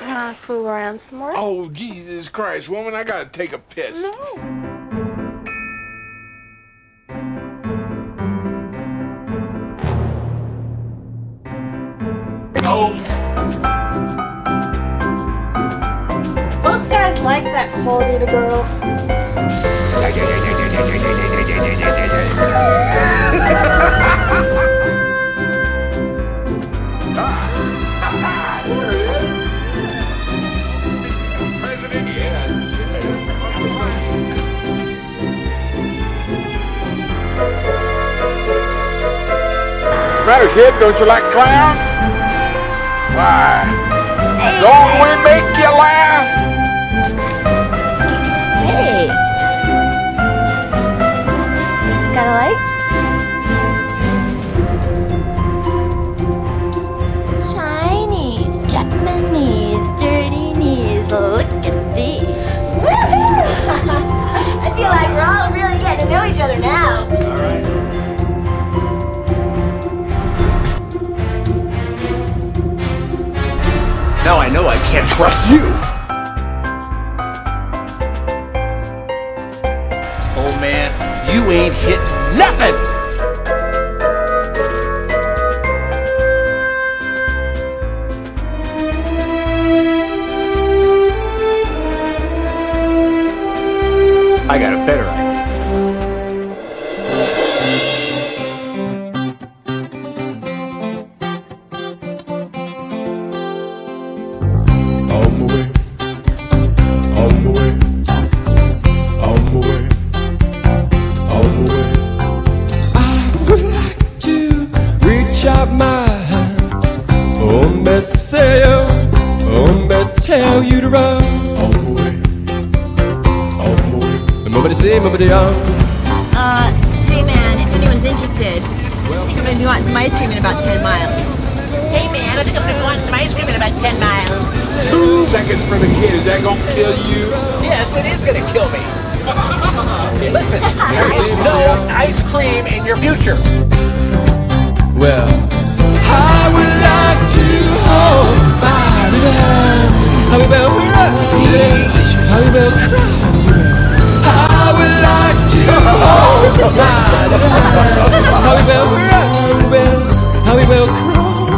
Wanna fool around some more? Oh, Jesus Christ, woman, I gotta take a piss. No. Oh, Most guys like that Florida girl. Matter, kid? Don't you like clowns? Why? Don't we make you laugh? Now I know I can't trust you. Old man, you ain't hit nothing. I got a better idea. Run. On my way, on my way. Nobody say. Uh, hey man, if anyone's interested, I think I'm gonna be wanting some ice cream in about 10 miles. Hey man, I think I'm gonna want some ice cream in about 10 miles. Two seconds for the kid. Is that gonna kill you? Yes, it is gonna kill me. Listen, there is no ice cream in your future. Well, I would like to hold my will cry. I would like to How we will run, we will, how we will crawl.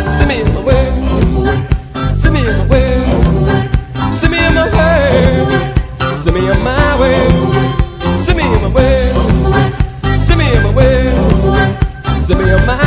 Send me my way, send me my way, send me my way, send me my way, send me my way, send me my way, send me my.